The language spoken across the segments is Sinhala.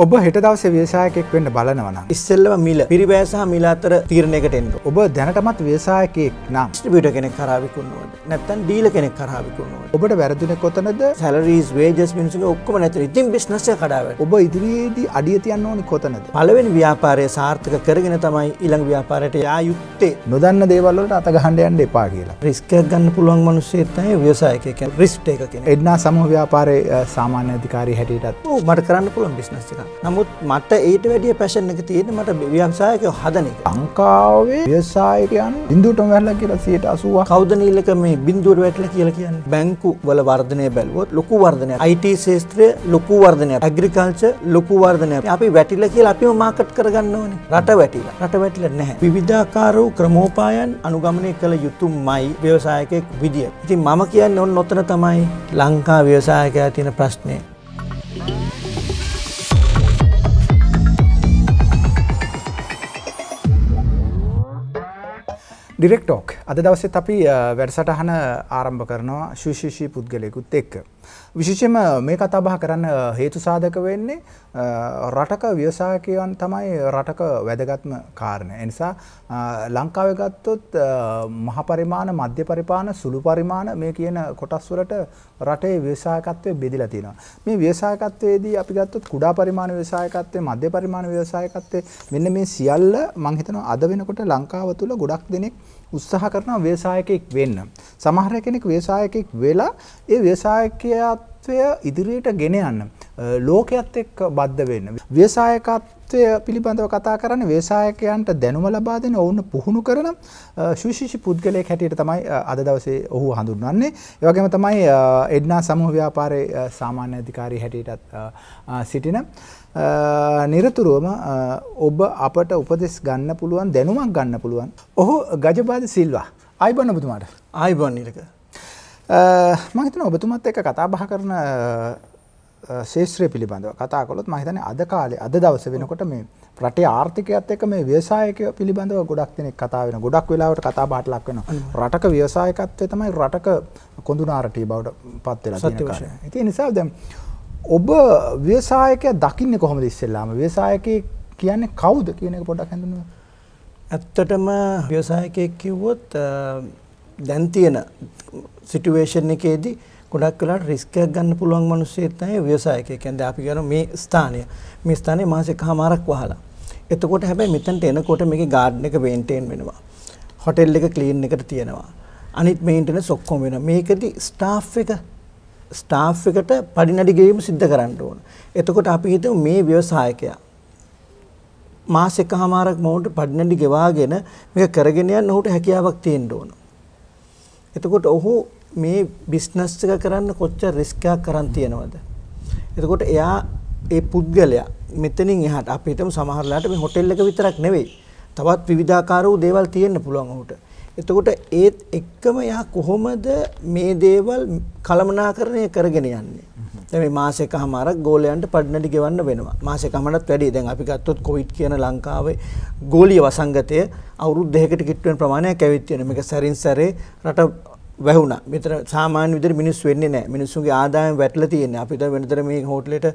ඔබ හෙට දවසේ ව්‍යවසායකයෙක් වෙන්න බලනවා නම් ඉස්සෙල්ලම මිල පිරිවැය සහ මිල අතර තීරණයකට එන්න. ඔබ දැනටමත් ව්‍යවසායකයෙක් නම් ඩිස්ට්‍රිබියුටර් කෙනෙක් කරා විකුණනවද? නැත්නම් ඩීලර් කෙනෙක් කරා විකුණනවද? ඔබට වැරදුනේ කොතනද? සැලරීස් වේජස් මිනිස්සුගේ ඔක්කොම නැතුව ඉතින් බිස්නස් එක කඩා වැටෙනවා. ඔබ ඉදිරියේදී අඩිය තියන්න ඕනි කොතනද? පළවෙනි ව්‍යාපාරය සාර්ථක කරගෙන තමයි ඊළඟ ව්‍යාපාරයට යා යුත්තේ. නොදන්න දේවල් වලට අත ගහන්න යන්න එපා කියලා. රිස්ක් එකක් ගන්න පුළුවන් මිනිස්සෙක් තමයි ව්‍යවසායකයෙක් කියන්නේ. රිස්ක් ටේකර් කෙනෙක්. එඩ්නා සමූහ ව්‍යාපාරයේ සාමාන්‍ය අධිකාරී හැටියටත් ඔව් මට කරන්න පුළුවන් බිස්නස් එකක්. නමුත් මට ඊට වැඩිය පැෂන් එක තියෙන්නේ මට ව්‍යවසායකයෝ හදන එක. ලංකාවේ ව්‍යවසායකයන් බිඳුවටම වැටලා කියලා 80ක් කවුද නීලක මේ බිඳුවට වැටලා කියලා කියන්නේ? බැංකු වල වර්ධනය බැලුවොත් ලොකු වර්ධනයක්. IT ශාස්ත්‍රය ලොකු වර්ධනයක්. ඇග්‍රිකල්චර් ලොකු වර්ධනයක්. අපි වැටිලා කියලා අපිම මාකට් කරගන්න ඕනේ. රට වැටිලා. රට වැටිලා නැහැ. විවිධාකාර වූ ක්‍රමෝපායන් අනුගමනය කළ යුතුමයි ව්‍යවසායකයෙක් විදියට. ඉතින් මම කියන්නේ ඔන්න ඔතන තමයි ලංකා ව්‍යවසායකයා තියෙන ප්‍රශ්නේ. ඩිරෙක්ටෝක් අද දවසෙත් අපි වැඩසටහන ආරම්භ කරනවා ශුශිෂී පුද්ගලයකුත් එක්ක. විශේෂයෙන්ම මේ කතා බහ කරන්න හේතු සාධක වෙන්නේ රටක ව්‍යවසායකයන් තමයි රටක වැදගත්ම කාරණය. ඒ නිසා ලංකාවේ ගත්තොත් මහ පරිමාණ, මධ්‍ය පරිමාණ, සුළු පරිමාණ මේ කියන කොටස් වලට රටේ ව්‍යවසායකත්වය බෙදලා තියෙනවා. මේ ව්‍යවසායකත්වයේදී අපි ගත්තොත් කුඩා පරිමාණ ව්‍යවසායකත්වය, මධ්‍ය පරිමාණ ව්‍යවසායකත්වය මෙන්න මේ සියල්ල මම හිතනවා අද වෙනකොට ලංකාව තුල ගොඩක් දෙනෙක් උත්සාහ කරනවා ව්‍යවසායකයෙක් වෙන්න. සමහර කෙනෙක් ව්‍යවසායකයෙක් වෙලා ඒ ව්‍යවසායකයාත්වය ඉදිරියට ගෙන යන්න ලෝකයේත් එක්ක බද්ධ වෙන්න. ව්‍යවසායකත්වය පිළිබඳව කතා කරන්නේ ව්‍යවසායකයන්ට දැනුම ලබා දෙන ඔවුන් පුහුණු කරන සුවිශේෂී පුද්ගලයෙක් හැටියට තමයි අද දවසේ ඔහු හඳුන්වන්නේ. ඒ වගේම තමයි එඩ්නා සමූහ ව්‍යාපාරයේ සාමාන්‍ය අධිකාරී හැටියටත් සිටින නිරතුරුවම ඔබ අපට උපදෙස් ගන්න පුළුවන් දැනුමක් ගන්න පුළුවන්. ඔහු ගජබාද සිල්වා. අයිබන්න ඔබතුමාට. ආයිබෝන් නිරක. මම හිතනවා ඔබතුමත් එක්ක කතා බහ කරන ශේෂ්ත්‍රය පිළිබඳව කතා කළොත් මම හිතන්නේ අද කාලේ අද දවසේ වෙනකොට මේ රටේ ආර්ථිකයත් එක්ක මේ ව්‍යවසායකය පිළිබඳව ගොඩක් දෙනෙක් කතා වෙනවා. ගොඩක් වෙලාවට කතා බහට ලක් වෙනවා. රටක ව්‍යවසායකත්වය තමයි රටක කොඳුනාරටි බවට පත් වෙලා තියෙන කාරණය. ඒ නිසා දැන් ඔබ ව්‍යවසායකයා දකින්නේ කොහොමද ඉස්සෙල්ලාම? ව්‍යවසායකයෙක් කියන්නේ කවුද කියන එක පොඩ්ඩක් හඳුන්වන්න. ඇත්තටම ව්‍යවසායකයෙක් කිව්වොත් දැන් තියෙන සිටුවේෂන් එකේදී ගොඩක් වෙලාවට රිස්ක් එකක් ගන්න පුළුවන් මිනිස්සෙක් තමයි ව්‍යවසායකයෙක්. කියන්නේ අපි කියන මේ ස්ථානය. මේ ස්ථානේ මාසෙකමාරක් වහලා. එතකොට හැබැයි මෙතනට එනකොට මේකේ ගාඩන් එක මේන්ටේන් වෙනවා. හොටෙල් එක ක්ලීන් එකට තියෙනවා. අනිත් මේන්ටෙනන්ස් ඔක්කොම වෙනවා. මේකෙදි ස්ටාෆ් එක ස්ටාෆ් එකට පඩිනඩි ගෙවීම සිද්ධ කරන්න ඕන. එතකොට අපි හිතමු මේ ව්‍යවසායකයා මාස එකමාරක් මොහොත පඩිනඩි ගෙවාගෙන මේක කරගෙන යන්න ඔහුට හැකියාවක් තියෙන්න ඕන. එතකොට ඔහු මේ බිස්නස් එක කරන්න කොච්චර රිස්ක් එකක් කරන් තියනවද? එතකොට එයා ඒ පුද්ගලයා මෙතනින් එහාට අපි හිතමු සමහරලාට මේ හොටෙල් එක විතරක් නෙවෙයි. තවත් විවිධාකාර වූ දේවල් තියෙන්න පුළුවන් ඔහුට. එතකොට ඒත් එක්කම යා කොහොමද මේ දේවල් කළමනාකරණය කරගෙන යන්නේ? දැන් මේ මාසෙකමාරක් ගෝලයන්ට පඩනඩි ගෙවන්න වෙනවා. මාසෙකමාරට වැඩි. දැන් අපි ගත්තොත් කොවිඩ් කියන ලංකාවේ ගෝලීය වසංගතය අවුරුදු දෙකකට කිට්ටු වෙන ප්‍රමාණයක් ඇවිත් තියෙනවා. මේක සැරින් සැරේ රට වැහුණා. මෙතන සාමාන්‍ය විදිහට මිනිස්සු වෙන්නේ නැහැ. මිනිස්සුගේ ආදායම වැටලා තියෙන්නේ. අපිට වෙනතර මේ හෝටලෙට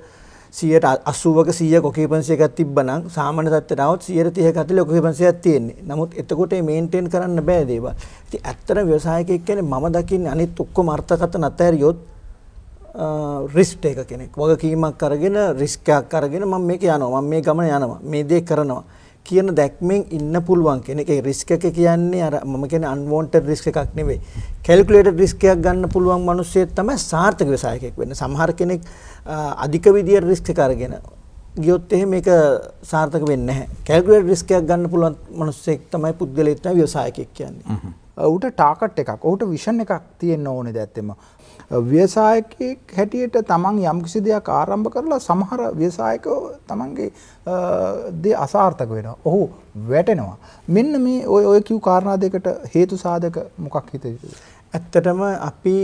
180ක 100ක ඔකියුපන්සි එකක් තිබ්බනම් සාමාන්‍ය තත්ත්වයට આવොත් 130ක 40 ඔකියුපන්සි එකක් තියෙන්නේ. නමුත් එතකොට මේ මේන්ටේන් කරන්න බෑ දේවල්. ඉතින් ඇත්තට ව්‍යවසායකයෙක් කියන්නේ මම දකින්නේ අනිත් ඔක්කොම අර්ථකථන අතහැරියොත් රිස්ක් එක කෙනෙක්. වගකීමක් අරගෙන රිස්ක් එකක් අරගෙන මම මේක යනවා. මම මේ ගමන යනවා. මේ දේ කරනවා. කියන දැක්මෙන් ඉන්න පුළුවන් කෙනෙක්. ඒ රිස්ක් එක කියන්නේ අර මම කියන්නේ අන්වොන්ටඩ් රිස්ක් එකක් නෙවෙයි. කැල්කියුලේටඩ් රිස්ක් එකක් ගන්න පුළුවන් මිනිස්සෙක් තමයි සාර්ථක ව්‍යවසායකයෙක් වෙන්නේ. සමහර කෙනෙක් අධික විදියට රිස්ක් එක අරගෙන ගියොත් එහෙම මේක සාර්ථක වෙන්නේ නැහැ. කැල්කියුලේටඩ් රිස්ක් එකක් ගන්න පුළුවන් මිනිස්සෙක් තමයි පුද්ගලයෙක් තමයි ව්‍යවසායකයෙක් කියන්නේ. ඌට ටාකට් එකක්, ඌට විෂන් එකක් තියෙන්න ඕනේ දැත්තෙම. ව්‍යවසායකයෙක් හැටියට තමන් යම්කිසි දෙයක් ආරම්භ කරලා සමහර ව්‍යවසායකයෝ තමන්ගේ දේ අසාර්ථක වෙනවා. ඔහු වැටෙනවා. මෙන්න මේ ඔය ඔය කිව් කාරණා දෙකට හේතු සාධක මොකක් හිතේද? ඇත්තටම අපි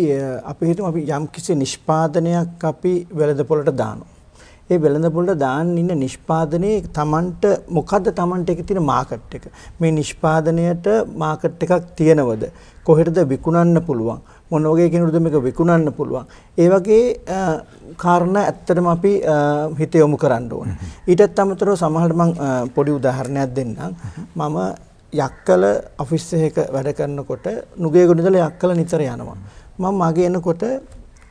අපි හිතමු අපි යම්කිසි නිෂ්පාදනයක් අපි වෙළඳපොළට දානවා. ඒ වෙළඳපොළට දාන්න ඉන්න නිෂ්පාදනයේ Tamanට මොකද්ද Tamanට එකේ තියෙන මාකට් එක. මේ නිෂ්පාදනයට මාකට් එකක් තියෙනවද? කොහෙටද විකුණන්න පුළුවන්? මොන වගේ කෙනෙකුටද මේක විකුණන්න පුළුවන්. ඒ වගේ කාරණා ඇත්තටම අපි හිත යොමු කරන්න ඕනේ. ඊටත් අමතරව සමහරවිට මම පොඩි උදාහරණයක් දෙන්නම්. මම යක්කල ඔෆිස් එකක වැඩ කරනකොට නුගේගොඩ ඉඳලා යක්කල නිතර යනවා. මම මගේ එනකොට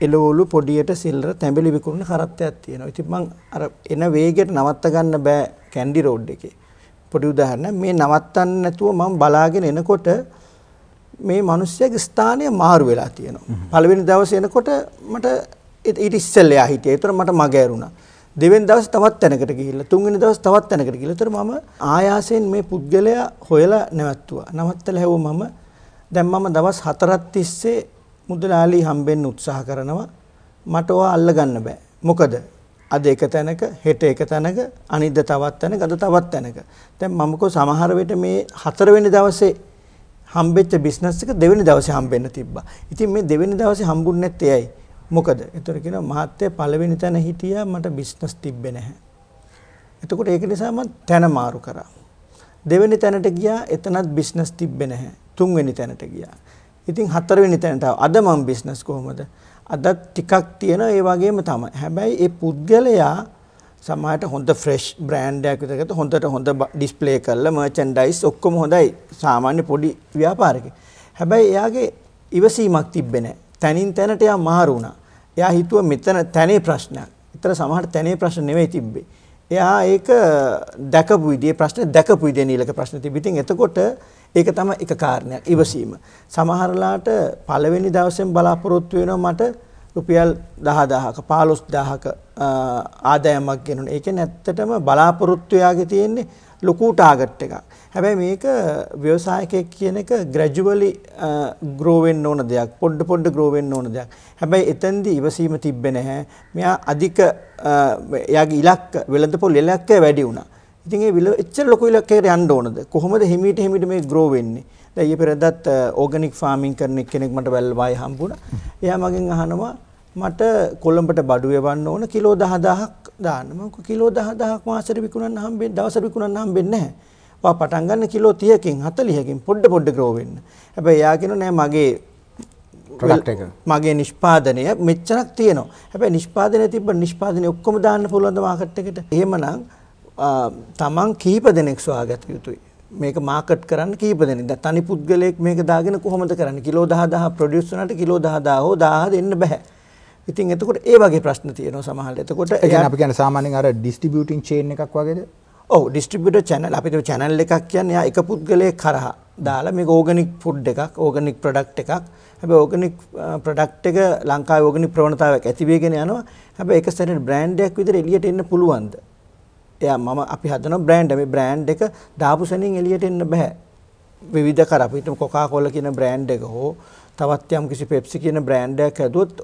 එළවලු පොඩියට සිල්ලර තැඹිලි විකුණන කරත්තයක් තියෙනවා. ඉතින් මං අර එන වේගයට නවත්ත ගන්න බෑ කැන්ඩි රෝඩ් එකේ. පොඩි උදාහරණයක් මේ නවත්තන්න නැතුව මම බලාගෙන එනකොට මේ මිනිස්සයාගේ ස්ථානය මාරු වෙලා තියෙනවා. පළවෙනි දවසේ එනකොට මට ඊට ඉස්සෙල්ලා හිටියේ. ඒතර මට මග ඇරුණා. දෙවෙනි දවස් තවත් තැනකට ගිහිල්ලා තුන්වෙනි දවස් තවත් තැනකට ගිහිල්ලා. ඒතර මම ආයාසයෙන් මේ පුද්ගලයා හොයලා නැවැත්තුවා. නවත්තලා හැවුවා මම දැන් මම දවස් හතරක් තිස්සේ මුදලාලි හම්බෙන්න උත්සාහ කරනවා. මට ඔවා අල්ලගන්න බෑ. මොකද අද එක තැනක හෙට එක තැනක අනිද්දා තවත් තැනක අද තවත් තැනක. දැන් මම කෝ සමහර වෙලට මේ හතරවෙනි දවසේ හම්බෙච්ච බිස්නස් එක දෙවෙනි දවසේ හම්බෙන්න තිබ්බා. ඉතින් මේ දෙවෙනි දවසේ හම්බුන්නේ නැත්තේ ඇයි? මොකද? ඒතර කියනවා මහත්තයා පළවෙනි තැන හිටියා මට බිස්නස් තිබ්බේ නැහැ. එතකොට ඒක නිසා මම තැන මාරු කරා. දෙවෙනි තැනට ගියා එතනත් බිස්නස් තිබ්බේ නැහැ. තුන්වෙනි තැනට ගියා. ඉතින් හතරවෙනි තැනට අද මම බිස්නස් කොහොමද? අදත් ටිකක් තියෙන ඒ වගේම තමයි. හැබැයි ඒ පුද්ගලයා සමහරට හොඳ ෆ්‍රෙෂ් බ්‍රෑන්ඩ් එකක් විතරකට හොඳට හොඳ ඩිස්ප්ලේ කරලා මර්චන්ඩයිස් ඔක්කොම හොඳයි. සාමාන්‍ය පොඩි ව්‍යාපාරිකයෙක්. හැබැයි එයාගේ ඉවසීමක් තිබ්බේ නැහැ. තනින් තැනට එයා මාරු වුණා. එයා හිතුව මෙතන තැනේ ප්‍රශ්නයක්. ඒතර සමහර තැනේ ප්‍රශ්න නෙවෙයි තිබ්බේ. එයා ඒක දැකපු විදිහේ ප්‍රශ්න දැකපු විදිහේ නීලක ප්‍රශ්න තිබ්බ. ඉතින් එතකොට ඒක තමයි එක කාරණයක් ඉවසීම. සමහරලාට පළවෙනි දවසෙන් බලාපොරොත්තු වෙනවා මට රුපියල් 10000ක 15000ක ආදායමක් ගෙනුන. ඒ කියන්නේ ඇත්තටම බලාපොරොත්තු යාගේ තියෙන්නේ ලොකු ටාගට් එකක්. හැබැයි මේක ව්‍යවසායකයෙක් කියන එක ග්‍රැජුවලි ග්‍රෝ වෙන්න ඕන දෙයක්. පොඩ පොඩ ග්‍රෝ වෙන්න ඕන දෙයක්. හැබැයි එතෙන්දී ඉවසීම තිබ්බේ නැහැ. මෙයා අධික එයාගේ ඉලක්ක වෙළඳපොළ ඉලක්කය වැඩි වුණා. ඉතින් ඒ විල එච්චර ලොකු ඉලක්කයකට යන්න ඕනද? කොහොමද හිමීට හිමීට මේ ග්‍රෝ වෙන්නේ? දැන් ඊයේ පෙරේදත් ඕගනික් ෆාමින් කරන කෙනෙක් මට වැල්වායි හම්බුණා. එයා මගෙන් අහනවා මට කොළඹට බඩු එවන්න ඕන කිලෝ 10000ක් දාන්න. මම කිලෝ 10000ක් මාසෙට විකුණන්න හම්බෙන්නේ දවසට විකුණන්න හම්බෙන්නේ නැහැ. වා පටන් ගන්න කිලෝ 30කින් 40කින් පොඩ පොඩ ග්‍රෝ වෙන්න. හැබැයි එයා කියනවා නෑ මගේ මගේ නිෂ්පාදනය මෙච්චරක් තියෙනවා. හැබැයි නිෂ්පාදනය තිබ්බ නිෂ්පාදනය ඔක්කොම දාන්න පුළුවන්ද මාකට් එකට? එහෙමනම් තමන් කීප දෙනෙක් සොයාගත යුතුයි. මේක මාකට් කරන්න කීප දෙනෙක්. දැන් තනි පුද්ගලයෙක් මේක දාගෙන කොහොමද කරන්නේ? කිලෝ 10000 ප්‍රොඩියුස් වුණාට කිලෝ 10000 හෝ 1000 දෙන්න බෑ. ඉතින් එතකොට ඒ වගේ ප්‍රශ්න තියෙනවා සමහරවිට. එතකොට ඒ කියන්නේ අපි කියන්නේ සාමාන්‍යයෙන් අර ඩිස්ට්‍රිබියුටින් චේන් එකක් වගේද? ඔව් ඩිස්ට්‍රිබියුටර් channel අපිට channel එකක් කියන්නේ යා එක පුද්ගලයෙක් කරහා දාලා මේක ඕගනික් ෆුඩ් එකක්, ඕගනික් ප්‍රොඩක්ට් එකක්. හැබැයි ඕගනික් ප්‍රොඩක්ට් එක ලංකාවේ ඕගනික් ප්‍රවණතාවයක් ඇති වෙගෙන යනවා. හැබැයි ඒක සැරේ බ්‍රෑන්ඩ් එකක් විදිහට එළියට එන්න පුළුවන්ද? එයා මම අපි හදන බ්‍රෑන්ඩ් මේ බ්‍රෑන්ඩ් එක දාපු සැනින් එළියට එන්න බෑ. විවිධ කර අපිට කොකා කෝලා කියන බ්‍රෑන්ඩ් එක හෝ තවත් යම් කිසි පෙප්සි කියන බ්‍රෑන්ඩ් එකක් හැදුවොත්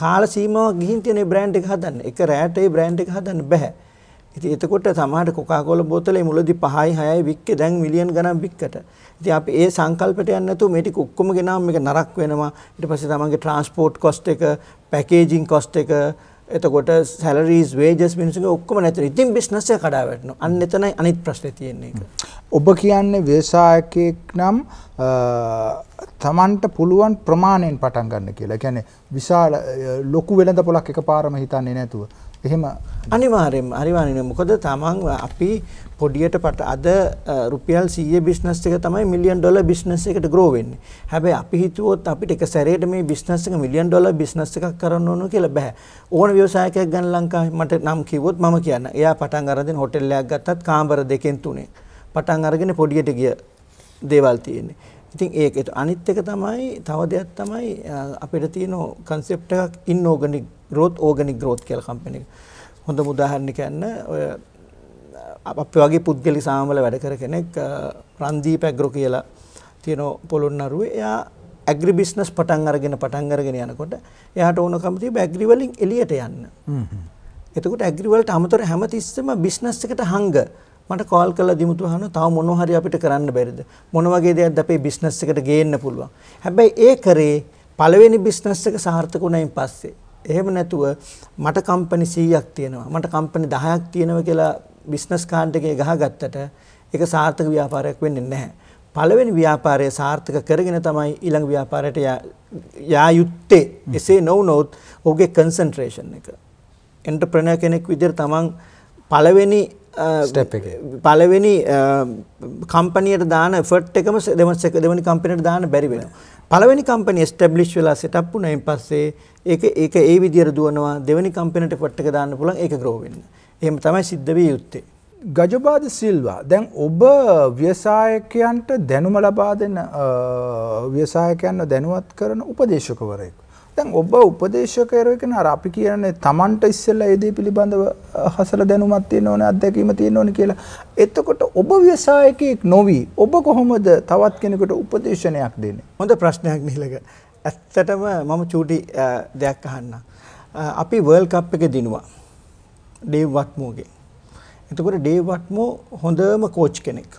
කාල සීමාවක් ගිහින් තියෙන බ්‍රෑන්ඩ් එක හදන්න. එක රැට ඒ බ්‍රෑන්ඩ් එක හදන්න බෑ. ඉතින් එතකොට සමහරට කොකා කෝලා බෝතලේ මුලදී 5යි 6යි වික්කේ දැන් මිලියන් ගණන් වික්කට. ඉතින් අපි ඒ සංකල්පයට යන්නේ නැතුව මේ ටික ඔක්කොම ගෙනාම මේක නරක වෙනවා. ඊට පස්සේ තමන්ගේ ට්‍රාන්ස්පෝර්ට් කොස්ට් එක, පැකේජින් කොස්ට් එක, එතකොට සැලරීස් වේජස් මිනිස්සුගේ ඔක්කොම නැතර. ඉතින් බිස්නස් එක කඩා වැටෙනවා. අන්න එතනයි අනිත් ප්‍රශ්නේ තියෙන්නේ ඒක. ඔබ කියන්නේ ව්‍යවසායකයෙක් නම් තමන්ට පුළුවන් ප්‍රමාණයෙන් පටන් ගන්න කියලා. ඒ කියන්නේ විශාල ලොකු වෙළඳපොලක් එකපාරම හිතන්නේ නැතුව. එහෙම අනිවාර්යෙන්ම අනිවාර්යෙන්ම මොකද තමන් අපි පොඩියට පට අද රුපියල් 100 බිස්නස් එක තමයි මිලියන් ඩොලර් බිස්නස් එකට ග්‍රෝ වෙන්නේ. හැබැයි අපි හිතුවොත් අපිට එක සැරේට මේ බිස්නස් එක මිලියන් ඩොලර් බිස්නස් එකක් කරන්න ඕන කියලා බෑ. ඕන ව්‍යවසායකයෙක් ගන්න ලංකාවේ මට නම් කිව්වොත් මම කියන්න. එයා පටන් අරගෙන හොටෙල් එකක් ගත්තත් කාමර දෙකෙන් තුනේ. පටන් අරගෙන පොඩියට ගිය දේවල් තියෙන්නේ. ඉතින් ඒක අනිත් එක තමයි තව දෙයක් තමයි අපිට තියෙන concept එකක් inorganic growth organic growth කියලා කම්පැනි එක. හොඳම උදාහරණයක් කියන්න ඔය අපි වගේ පුද්ගලික සාමවල වැඩ කර කෙනෙක් රන්දීප ඇග්‍රෝ කියලා තියෙන පොළොන්නරුවේ එයා ඇග්‍රි බිස්නස් පටන් අරගෙන පටන් අරගෙන යනකොට එයාට ඕනකම තිබ්බ ඇග්‍රි වලින් එළියට යන්න. එතකොට ඇග්‍රි වලට අමතර හැමතිස්සෙම බිස්නස් එකට හංග මට කෝල් කරලා දිමුතු අහනවා තව මොන හරි අපිට කරන්න බැරිද? මොන වගේ දෙයක්ද අපේ බිස්නස් එකට ගේන්න පුළුවන්? හැබැයි ඒ කරේ පළවෙනි බිස්නස් එක සාර්ථක වුණායින් පස්සේ. එහෙම නැතුව මට කම්පැනි 100ක් තියෙනවා. මට කම්පැනි 10ක් තියෙනවා කියලා බිස්නස් කාඩ් එකේ ගහගත්තට ඒක සාර්ථක ව්‍යාපාරයක් වෙන්නේ නැහැ. පළවෙනි ව්‍යාපාරය සාර්ථක කරගෙන තමයි ඊළඟ ව්‍යාපාරයට යා යුත්තේ. එසේ නොවුනොත් ඔහුගේ කන්සන්ට්‍රේෂන් එක. එන්ටර්ප්‍රෙනර් කෙනෙක් විදිහට තමන් පළවෙනි එක පළවෙනි කම්පනියට දාන එෆර්ට් එකම දෙවනි කම්පනියට දාන්න බැරි වෙනවා. පළවෙනි කම්පැනි එස්ටැබ්ලිෂ් වෙලා සෙටප් වුණායින් පස්සේ ඒක ඒක ඒ විදියට දුවනවා දෙවෙනි කම්පැනිට එෆර්ට් එක දාන්න පුළුවන් ඒක ග්‍රෝ වෙන්න. එහෙම තමයි සිද්ධ විය යුත්තේ. ගජබාද සිල්වා දැන් ඔබ ව්‍යවසායකයන්ට දැනුම ලබා දෙන ව්‍යවසායකයන්ව දැනුවත් කරන උපදේශකවරයෙකු. දැන් ඔබ උපදේශකවරයෙක් කෙන අර අපි කියන්නේ Tamanට ඉස්සෙල්ලා ඒ දේ පිළිබඳව හසල දැනුමක් තියෙන්න ඕනේ අත්දැකීම තියෙන්න ඕනේ කියලා. එතකොට ඔබ ව්‍යවසායකයෙක් නොවි ඔබ කොහොමද තවත් කෙනෙකුට උපදේශනයක් දෙන්නේ? හොඳ ප්‍රශ්නයක් නිලක. ඇත්තටම මම චූටි දෙයක් අහන්නම්. අපි වර්ල්ඩ් කප් එක දිනුවා. ඩේව් වට්මෝගේ. එතකොට ඩේව් වට්මෝ හොඳම කෝච් කෙනෙක්.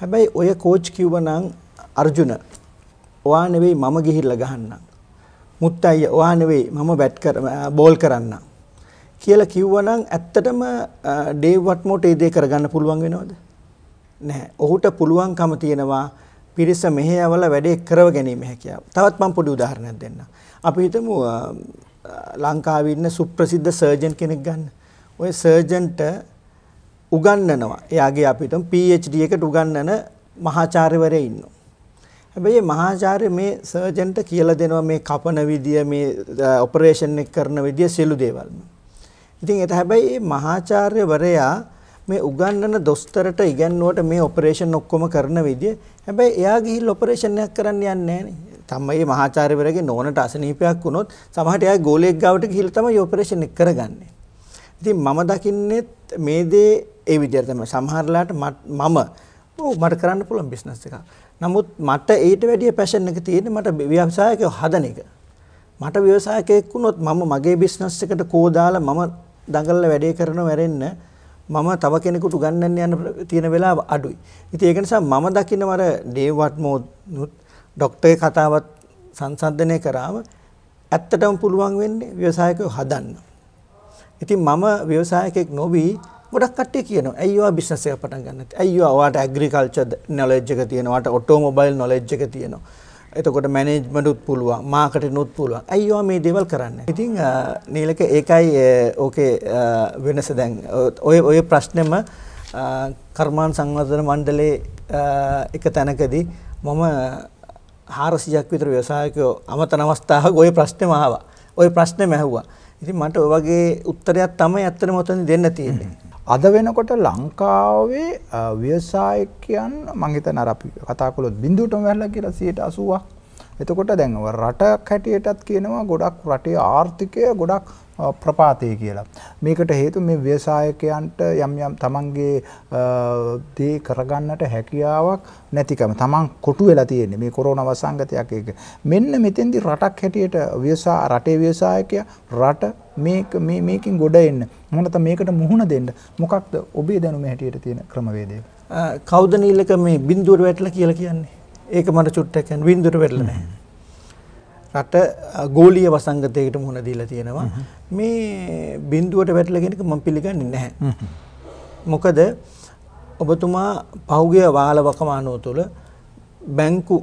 හැබැයි ඔය කෝච් කිව්වනම් අර්ජුන ඔයා නෙවෙයි මම ගිහිල්ලා ගහන්නම්. මුත්තයිය ඔයා නෙවෙයි මම බැට් කර බෝල් කරන්න කියලා කිව්වනම් ඇත්තටම ඩේව් වට්මෝට ඒ දේ කරගන්න පුළුවන් වෙනවද? නැහැ. ඔහුට පුළුවන්කම තියෙනවා පිරිස මෙහෙයවල වැඩේ කරව ගැනීම හැකියාව. තවත් මම පොඩි උදාහරණයක් දෙන්නම්. අපි හිතමු ලංකාවේ ඉන්න සුප්‍රසිද්ධ සර්ජන් කෙනෙක් ගන්න. ওই සර්ජන්ට උගන්වනවා. එයාගේ අපි හිතමු PhD එකට උගන්වන මහාචාර්යවරයෙක් ඉන්නවා. හැබැයි මහාචාර්ය මේ සර්ජන්ට කියලා දෙනවා මේ කපන විදිය මේ ඔපරේෂන් එක කරන විදිය සියලු දේවල්ම. ඉතින් ඒත හැබැයි මේ මහාචාර්යවරයා මේ උගන්වන දොස්තරට ඉගැන්නුවට මේ ඔපරේෂන් ඔක්කොම කරන විදිය හැබැයි එයා ගිහිල්ලා ඔපරේෂන් එකක් කරන්න යන්නේ නැහැ තමයි මහාචාර්යවරයාගේ නෝනට අසනීපයක් වුණොත් සමහරට එයා ගෝලයක් ගාවට ගිහිල්ලා තමයි ඔපරේෂන් එක කරගන්නේ. ඉතින් මම දකින්නේ මේ දේ ඒ විදිහට තමයි සමහරලාට මම ඔව් මට කරන්න පුළුවන් බිස්නස් එකක්. නමුත් මට ඊට වැඩිය පැෂන් එක තියෙන්නේ මට ව්‍යවසායකව හදන එක. මට ව්‍යවසායකයෙක් වුණොත් මම මගේ බිස්නස් එකට කෝ දාලා මම දඟලලා වැඩේ කරනව වැරෙන්න මම තව කෙනෙකුට ගන්නන්න යන තියෙන වෙලාව අඩුයි. ඉතින් ඒක නිසා මම දකින්නවර ඩේව් වට්මෝනුත් ડોක්ටර් කතාවත් සංසන්දනය කරාම ඇත්තටම පුළුවන් වෙන්නේ ව්‍යවසායකව හදන්න. ඉතින් මම ව්‍යවසායකයෙක් නොවි ගොඩක් කට්ටිය කියනවා ඇයි ඔයා බිස්නස් එකක් පටන් ගන්න නැත්තේ? ඇයි ඔයා ඔයාට ඇග්‍රිකල්චර් නොලෙජ් එක තියෙනවා? ඔයාට ඔටෝමොබයිල් නොලෙජ් එක තියෙනවා? එතකොට මැනේජ්මන්ටුත් පුළුවන් මාකටිනුත් පුළුවන්. ඇයි ඔයා මේ දේවල් කරන්නේ? ඉතින් නීලක ඒකයි ඕකේ වෙනස දැන්. ඔය ඔය ප්‍රශ්නෙම කර්මාන් සංවර්ධන මණ්ඩලයේ එක තැනකදී මම හාරසියක් විතර ව්‍යවසායකයෝ අමතන අවස්ථාවක ඔය ප්‍රශ්නෙම ආවා. ඔය ප්‍රශ්නෙම ඇහුවා. ඉතින් මට ඔය වගේ උත්තරයක් තමයි ඇත්තටම ඔතන දෙන්න තියෙන්නේ. අද වෙනකොට ලංකාවේ ව්‍යවසායකයන් මං හිතන අර අපි කතා කළොත් බිඳුවටම වැරලා කියලා 80ක්. එතකොට දැන් රටක් හැටියටත් කියනවා ගොඩක් රටේ ආර්ථිකය ගොඩක් ප්‍රපාතය කියලා. මේකට හේතු මේ ව්‍යවසායකයන්ට යම් යම් තමන්ගේ දේ කරගන්නට හැකියාවක් නැතිකම. තමන් කොටු වෙලා තියෙන්නේ මේ කොරෝනා වසංගතයක් එක. මෙන්න මෙතෙන්දි රටක් හැටියට ව්‍යවසා රටේ ව්‍යවසායකයා රට මේක මේ මේකෙන් ගොඩ එන්න. මොනත මේකට මුහුණ දෙන්න. මොකක්ද ඔබේ දැනුම හැටියට තියෙන ක්‍රමවේදය? කවුද නීලක මේ බින්දුවට වැටලා කියලා කියන්නේ? ඒක මට චුට්ටක් කියන්නේ බින්දුවට වැටලා නැහැ. රට ගෝලීය වසංගතයකට මුහුණ දීලා තියෙනවා. මේ බිඳුවට වැටලා කියන එක මම පිළිගන්නේ නැහැ. මොකද ඔබතුමා පහුගිය වාල වකමානුව තුළ බැංකු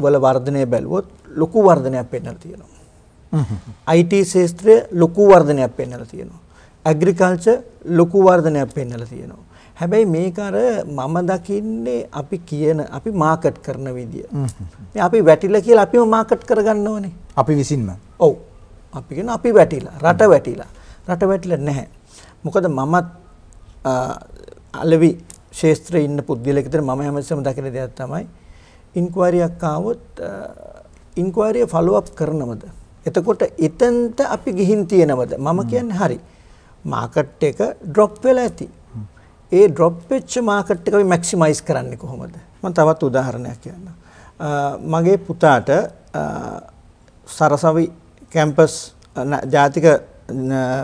වල වර්ධනය බැලුවොත් ලොකු වර්ධනයක් පෙන්වලා තියෙනවා. IT ශාස්ත්‍රය ලොකු වර්ධනයක් පෙන්වලා තියෙනවා. ඇග්‍රිකල්චර් ලොකු වර්ධනයක් පෙන්වලා තියෙනවා. හැබැයි මේක අර මම දකින්නේ අපි කියන අපි මාකට් කරන විදිය. මේ අපි වැටිලා කියලා අපිම මාකට් කරගන්න ඕනේ. අපි විසින්ම. ඔව්. අපි කියන අපි වැටිලා, රට වැටිලා. රට වැටිලා නැහැ. මොකද මමත් අලෙවි ශේත්‍රයේ ඉන්න පුද්ගලයෙක් විතර මම හැමතිස්සෙම දකින දෙයක් තමයි ඉන්ක්වයරියක් ආවොත් ඉන්ක්වයරිය ෆලෝ අප් කරනවද? එතකොට එතනට අපි ගිහින් තියෙනවද? මම කියන්නේ හරි. මාකට් එක ඩ්‍රොප් වෙලා ඇති. ඒ ඩ්‍රොප් වෙච්ච මාකට් එක අපි මැක්සිමයිස් කරන්නේ කොහොමද? මම තවත් උදාහරණයක් කියන්නම්. මගේ පුතාට සරසවි කැම්පස් ජාතික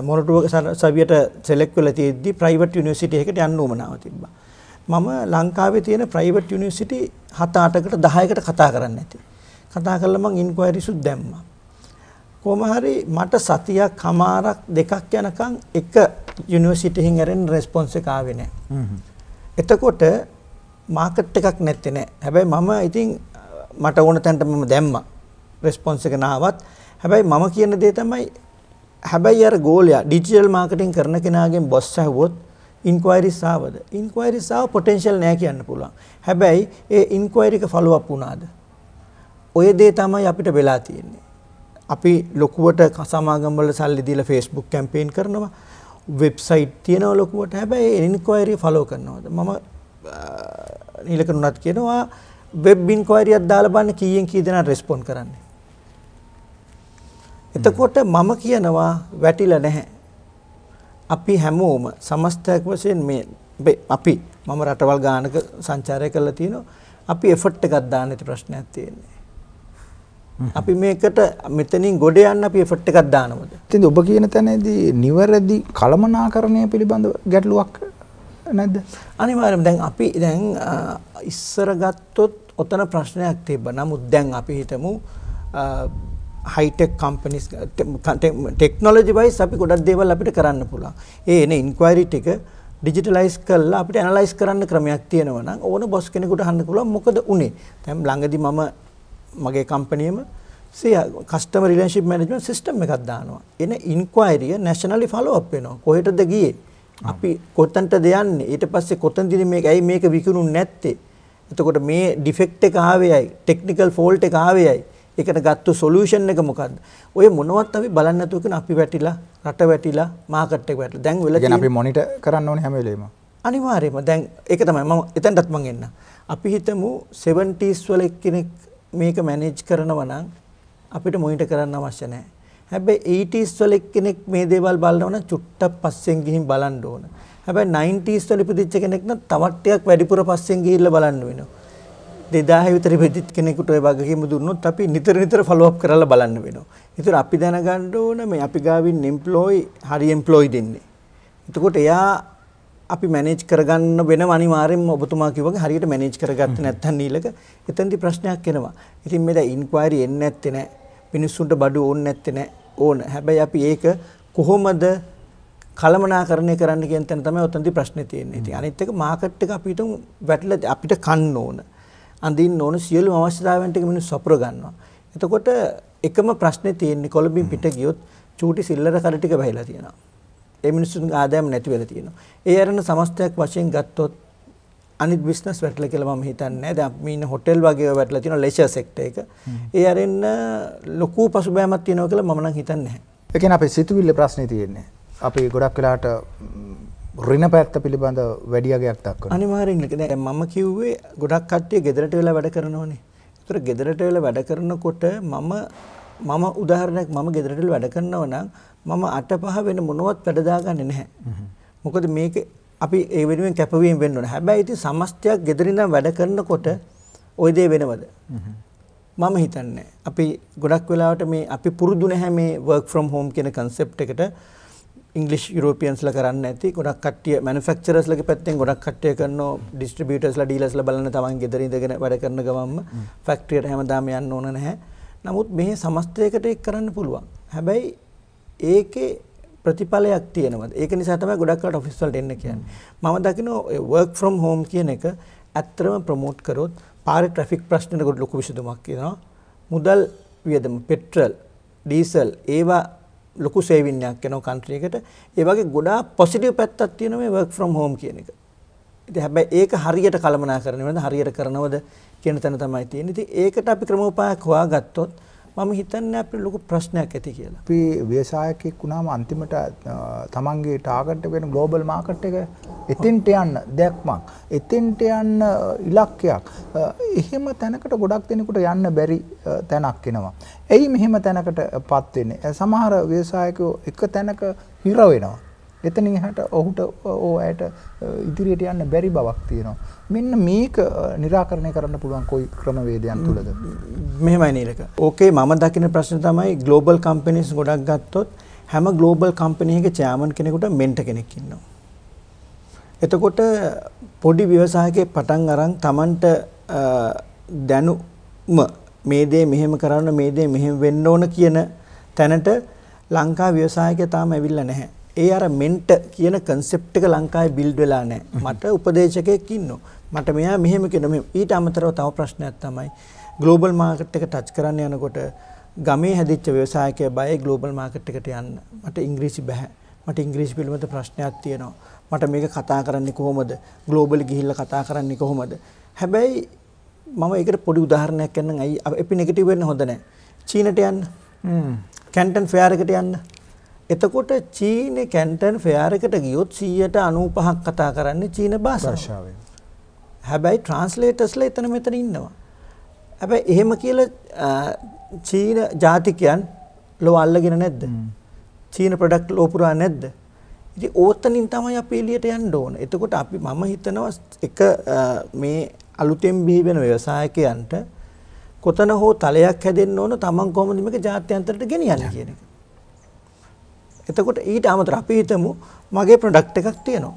මොරටුව සවියට සෙලෙක්ට් වෙලා තියෙද්දි ප්‍රයිවට් යුනිවර්සිටි එකකට යන්න උවමනාව තිබ්බා. මම ලංකාවේ තියෙන ප්‍රයිවට් යුනිවර්සිටි 7-8කට 10කට කතා කරන්න ඇති. කතා කළා මං ඉන්ක්වයරිසුත් දැම්මා. කොහොම හරි මට සතියක් හමාරක් දෙකක් යනකම් එක යුනිවර්සිටි එකෙන් ඇරෙන රෙස්පොන්ස් එක ආවේ නැහැ. එතකොට මාකට් එකක් නැත්තේ නෑ. හැබැයි මම ඉතින් මට ඕන තැනට මම දැම්මා. රෙස්පොන්ස් එක නාවත්. හැබැයි මම කියන දේ තමයි හැබැයි අර ගෝලයා ඩිජිටල් මාකටිං කරන කෙනාගෙන් බොස් ඇහුවොත් ඉන්ක්වයරිස් ආවද? ඉන්ක්වයරිස් ආව පොටෙන්ෂල් නෑ කියන්න පුළුවන්. හැබැයි ඒ ඉන්ක්වයරි එක ෆලෝ අප් වුණාද? ඔය දේ තමයි අපිට වෙලා තියෙන්නේ. අපි ලොකුවට සමාගම් වල සල්ලි දීලා Facebook කැම්පේන් කරනවා. වෙබ්සයිට් තියෙනවා ලොකුවට. හැබැයි ඉන්ක්වයරි ෆලෝ කරනවද? මම නීලකරුණත් කියනවා වෙබ් ඉන්ක්වයරියක් දාලා බලන්න කීයෙන් කී දෙනා රෙස්පොන්ඩ් කරන්නේ. එතකොට මම කියනවා වැටිලා නැහැ. අපි හැමෝම සමස්තයක් වශයෙන් මේ අපි මම රටවල් ගානක සංචාරය කරලා තිනවා. අපි එෆර්ට් එකක් දාන්න ඇති ප්‍රශ්නයක් තියෙන්නේ. අපි මේකට මෙතනින් ගොඩ යන්න අපි එෆර්ට් එකක් දානවද? ඉතින් ඔබ කියන තැනදී නිවැරදි කළමනාකරණය පිළිබඳව ගැටලුවක් නැද්ද? අනිවාර්යයෙන් දැන් අපි දැන් ඉස්සර ගත්තොත් ඔතන ප්‍රශ්නයක් තිබ්බා. නමුත් දැන් අපි හිතමු හයිටෙක් කම්පනිස් ටෙක්නොලොජි වයිස් අපි ගොඩක් දේවල් අපිට කරන්න පුළුවන්. ඒ එන ඉන්ක්වයරි ටික ඩිජිටලයිස් කරලා අපිට ඇනලයිස් කරන්න ක්‍රමයක් තියෙනවා නම් ඕන බොස් කෙනෙකුට අහන්න පුළුවන් මොකද උනේ. දැන් ළඟදි මම මගේ කම්පැනියම සිය කස්ටමර් රිලේෂන්ෂිප් මැනේජ්මන්ට් සිස්ටම් එකක් දානවා. එන ඉන්ක්වයරිය නැෂනලි ෆලෝ අප් වෙනවා. කොහෙටද ගියේ? අපි කොතනටද යන්නේ? ඊට පස්සේ කොතනදද මේක ඇයි මේක විකුණුන්නේ නැත්තේ? එතකොට මේ ඩිෆෙක්ට් එක ආවේයයි, ටෙක්නිකල් ෆෝල්ට් එක ආවේයයි. ඒකට ගත්තු සොලියුෂන් එක මොකද්ද? ඔය මොනවත් අපි බලන්නේ නැතුව කියන අපි වැටිලා, රට වැටිලා, මාකට් එක වැටිලා. දැන් වෙලා අපි මොනිටර් කරන්න ඕනේ හැම වෙලේම. අනිවාර්යයෙන්ම දැන් ඒක තමයි මම එතනටත් මම එන්න. අපි හිතමු 70s වල කෙනෙක් මේක මැනේජ් කරනවා නම් අපිට මොනිටර් කරන්න අවශ්‍ය නැහැ. හැබැයි 80s වල කෙනෙක් මේ දේවල් බලනවා නම් චුට්ටක් පස්සෙන් ගිහින් බලන්න ඕන. හැබැයි 90s වල ඉපදිච්ච කෙනෙක් නම් තවත් ටිකක් වැඩිපුර පස්සෙන් ගිහිල්ලා බලන්න වෙනවා. 2000 විතර ඉපදිච්ච කෙනෙකුට ඔය වගකීම දුන්නොත් අපි නිතර නිතර ෆලෝ අප් කරලා බලන්න වෙනවා. ඒතර අපි දැනගන්න ඕන මේ අපි ගාවින් එම්ප්ලොයි හරි එම්ප්ලොයි දෙන්නේ. එතකොට එයා අපි මැනේජ් කරගන්න වෙනව අනිවාර්යෙන්ම ඔබතුමා කිව්වාගේ හරියට මැනේජ් කරගත්තේ නැත්නම් නීලක එතෙන්දි ප්‍රශ්නයක් එනවා. ඉතින් මේ දැන් ඉන්ක්වයරි එන්නේ නැත්තේ නෑ. මිනිස්සුන්ට බඩු ඕනේ නැත්තේ නෑ. ඕන. හැබැයි අපි ඒක කොහොමද කළමනාකරණය කරන්න කියන තැන තමයි ඔතනදි ප්‍රශ්නේ තියෙන්නේ. ඉතින් අනිත් එක මාකට් එක අපිට වැටලා අපිට කන්න ඕන. අඳින්න ඕන සියලුම අවශ්‍යතාවයන් ටික මිනිස්සු සපුර ගන්නවා. එතකොට එකම ප්‍රශ්නේ තියෙන්නේ කොළඹින් පිට ගියොත් චූටි සිල්ලර කඩ ටික බහිලා තියෙනවා. ඒ මිනිස්සුන්ගේ ආදායම නැති වෙලා තියෙනවා. ඒ අරන සමස්තයක් වශයෙන් ගත්තොත් අනිත් බිස්නස් වැටලා කියලා මම හිතන්නේ නැහැ. දැන් අපි ඉන්න හොටෙල් වගේ වැටලා තියෙනවා ලෙෂර් සෙක්ටර් එක. ඒ අරින්න ලොකු පසුබෑමක් තියෙනවා කියලා මම නම් හිතන්නේ නැහැ. ඒ කියන්නේ අපේ සිතුවිල්ල ප්‍රශ්නේ තියෙන්නේ. අපි ගොඩක් වෙලාට ඍණ පැත්ත පිළිබඳ වැඩි අගයක් දක්වනවා. අනිවාර්යෙන්ම දැන් මම කිව්වේ ගොඩක් කට්ටිය ගෙදරට වෙලා වැඩ කරනෝනේ. ඒතර ගෙදරට වෙලා වැඩ කරනකොට මම මම උදාහරණයක් මම ගෙදරට වැඩ කරනවා නම් මම අට පහ වෙන මොනවත් වැඩ දාගන්නේ නැහැ. මොකද මේක අපි ඒ වෙනුවෙන් කැපවීම වෙන්න ඕන. හැබැයි ඉතින් සමස්තයක් ගෙදරින් වැඩ කරනකොට ওই දේ වෙනවද? මම හිතන්නේ අපි ගොඩක් වෙලාවට මේ අපි පුරුදු නැහැ මේ work from home කියන concept එකට ඉංග්ලිෂ් යුරෝපියන්ස්ලා කරන්නේ නැති ගොඩක් කට්ටිය මැනුෆැක්චරර්ස්ලගේ පැත්තෙන් ගොඩක් කට්ටිය කරනවා ඩිස්ට්‍රිබියුටර්ස්ලා ඩීලර්ස්ලා බලන්න තමන් ගෙදර ඉඳගෙන වැඩ කරන ගමන්ම ෆැක්ටරියට හැමදාම යන්න ඕන නැහැ. නමුත් මෙහි සමස්තයකට ඒක කරන්න පුළුවන්. හැබැයි ඒකේ ප්‍රතිඵලයක් තියෙනවද? ඒක නිසා තමයි ගොඩක් අය ඔෆිස් වලට එන්න කියන්නේ. මම දකිනවා work from home කියන එක ඇත්තටම ප්‍රොමෝට් කරොත් පාරේ ට්‍රැෆික් ප්‍රශ්නෙට ගොඩ ලොකු විසඳුමක් කියනවා. මුදල් වියදම පෙට්‍රල් ඩීසල් ඒවා ලොකු සේවින්යක් වෙනවා කන්ට්‍රි එකට. ඒ වගේ ගොඩාක් පොසිටිව් පැත්තක් තියෙනවා මේ work from home කියන එක. ඉතින් හැබැයි ඒක හරියට කළමනාකරණය වෙනද හරියට කරනවද කියන තැන තමයි තියෙන්නේ. ඉතින් ඒකට අපි ක්‍රමෝපායක් හොයාගත්තොත් මම හිතන්නේ අපිට ලොකු ප්‍රශ්නයක් ඇති කියලා. අපි ව්‍යවසායකෙක් වුණාම අන්තිමට තමන්ගේ ටාගට් වෙන ග්ලෝබල් මාකට් එක එතෙන්ට යන්න දැක්මක්, එතෙන්ට යන්න ඉලක්කයක්. එහෙම තැනකට ගොඩක් දෙනෙකුට යන්න බැරි තැනක් එනවා. ඇයි මෙහෙම තැනකටපත් වෙන්නේ? සමහර ව්‍යවසායකයෝ එක තැනක හිර වෙනවා. එතනින් එහාට ඔහුට ඕ ඇයට ඉදිරියට යන්න බැරි බවක් තියෙනවා. මෙන්න මේක निराකරණය කරන්න පුළුවන් කොයි ක්‍රමවේදයන් තුලද? මෙහෙමයි නීලක. ඕකේ මම දකින ප්‍රශ්න තමයි ග්ලෝබල් කම්පැනිස් ගොඩක් ගත්තොත් හැම ග්ලෝබල් කම්පැනි එකේ චෙයාමන් කෙනෙකුට මෙන්ටර් කෙනෙක් ඉන්නවා. එතකොට පොඩි ව්‍යවසායකයෙක් පටන් අරන් Tamanට දැනුම මේ දේ මෙහෙම කරන්න මේ දේ මෙහෙම වෙන්න ඕන කියන තැනට ලංකා ව්‍යවසායකයා තාම ඇවිල්ලා නැහැ. ඒ අර මෙන්ට කියන concept එක ලංකාවේ build වෙලා නැහැ. මට උපදේශකයෙක් ඉන්නවා. මට මෙයා මෙහෙම කියන මෙහෙම ඊට අමතරව තව ප්‍රශ්නයක් තමයි ග්ලෝබල් මාකට් එක ටච් කරන්න යනකොට ගමේ හැදිච්ච ව්‍යවසායකය බයයි ග්ලෝබල් මාකට් එකට යන්න. මට ඉංග්‍රීසි බෑ. මට ඉංග්‍රීසි පිළිබඳ ප්‍රශ්නයක් තියෙනවා. මට මේක කතා කරන්නේ කොහොමද? ග්ලෝබලි ගිහිල්ලා කතා කරන්නේ කොහොමද? හැබැයි මම ඒකට පොඩි උදාහරණයක් කියන්නම්. අයි අපි නෙගටිව් වෙන්න හොඳ නැහැ. චීනට යන්න. කැන්ටන් ෆෙයාර් එකට යන්න. එතකොට චීනේ කැන්ටන් ෆෙයාර් එකට ගියොත් 195ක් කතා කරන්නේ චීන භාෂාවෙන්. හැබැයි ට්‍රාන්ස්ලේටර්ස්ලා එතන මෙතන ඉන්නවා. හැබැයි එහෙම කියලා චීන ජාතිකයන් ලෝ අල්ලගෙන නැද්ද? චීන ප්‍රොඩක්ට් ලෝ පුරා නැද්ද? ඉතින් ඕතනින් තමයි අපි එළියට යන්න ඕන. එතකොට අපි මම හිතනවා එක මේ අලුතෙන් බිහි වෙන ව්‍යවසායකයන්ට කොතන හෝ තලයක් හැදෙන්න ඕන තමන් කොහොමද මේක ජාත්‍යන්තරයට ගෙනියන්නේ කියන එක. එතකොට ඊට අමතර අපි හිතමු මගේ ප්‍රොඩක්ට් එකක් තියෙනවා.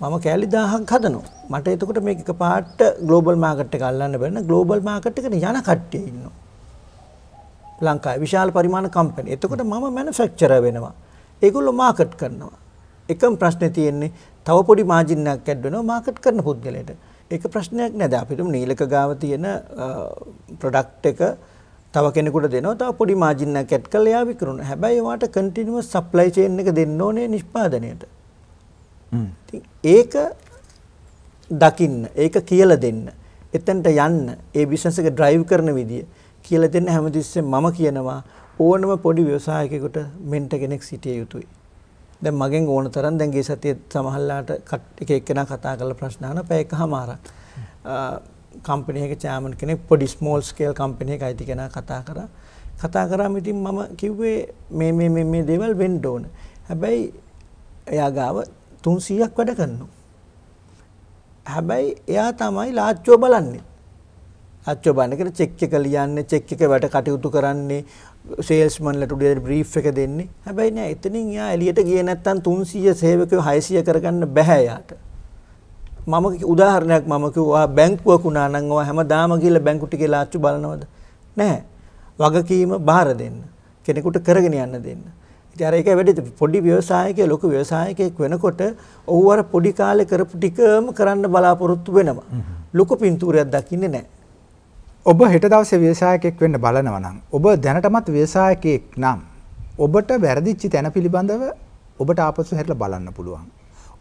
මම කෑලි 1000ක් හදනවා. මට එතකොට මේක එකපාරට ග්ලෝබල් මාකට් එක අල්ලන්න බැරි නම් ග්ලෝබල් මාකට් එකට යන කට්ටිය ඉන්නවා. ලංකාවේ විශාල පරිමාණ කම්පැනි. එතකොට මම මැනුෆැක්චරර් වෙනවා. ඒගොල්ලෝ මාකට් කරනවා. එකම ප්‍රශ්නේ තියෙන්නේ තව පොඩි මාජින් එකක් ඇඩ් වෙනවා මාකට් කරන පුද්ගලයාට. ඒක ප්‍රශ්නයක් නෑ. දැන් අපිට නීලක ගාව තියෙන ප්‍රොඩක්ට් එක තව කෙනෙකුට දෙනවා. තව පොඩි මාජින් එකක් ඇඩ් කරලා එයා විකුණනවා. හැබැයි ඒවට කන්ටිනියුවස් සප්ලයි චේන් එක දෙන්න ඕනේ නිෂ්පාදනයට. ඒක දකින්න, ඒක කියලා දෙන්න. එතනට යන්න, ඒ බිස්නස් එක ඩ්‍රයිව් කරන විදිය කියලා දෙන්න හැමතිස්සෙම මම කියනවා ඕනම පොඩි ව්‍යවසායකයෙකුට මෙන්ට කෙනෙක් සිටිය යුතුයි. දැන් මගෙන් ඕන තරම් දැන් ගිය සතියේ සමහරලාට එක එක්කෙනා කතා කරලා ප්‍රශ්න අහන පැය එකමාරක්. කම්පැනි එකේ චෑමන් කෙනෙක් පොඩි ස්මෝල් ස්කේල් කම්පැනි එකක අයිති කෙනා කතා කරා. කතා කරාම ඉතින් මම කිව්වේ මේ මේ මේ මේ දේවල් වෙන්න ඕන. හැබැයි එයා ගාව 300ක් වැඩ කරනවා. හැබැයි එයා තමයි ලාච්චුව බලන්නේ. ලාච්චුව බලන කෙනා චෙක් එක ලියන්නේ, චෙක් එක වැඩ කටයුතු කරන්නේ, සේල්ස්මන්ලට උඩට බ්‍රීෆ් එක දෙන්නේ. හැබැයි නෑ එතනින් එයා එළියට ගියේ නැත්තම් 300 සේවකයෝ 600 කරගන්න බෑ එයාට. මම උදාහරණයක් මම කිව්වා බැංකුවක උනා නම් ඔයා හැමදාම ගිහලා බැංකු ටිකේ ලාච්චු බලනවද? නැහැ. වගකීම බාර දෙන්න. කෙනෙකුට කරගෙන යන්න දෙන්න. ඉතින් අර ඒකයි වැඩි පොඩි ව්‍යවසායකයෙක් ලොකු ව්‍යවසායකයෙක් වෙනකොට ඔහු අර පොඩි කාලේ කරපු ටිකම කරන්න බලාපොරොත්තු වෙනවා. ලොකු පින්තූරයක් දකින්නේ නැහැ. ඔබ හෙට දවසේ ව්‍යවසායකයෙක් වෙන්න බලනවා නම් ඔබ දැනටමත් ව්‍යවසායකයෙක් නම් ඔබට වැරදිච්ච තැන පිළිබඳව ඔබට ආපසු හැරිලා බලන්න පුළුවන්.